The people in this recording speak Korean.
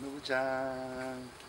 누구장.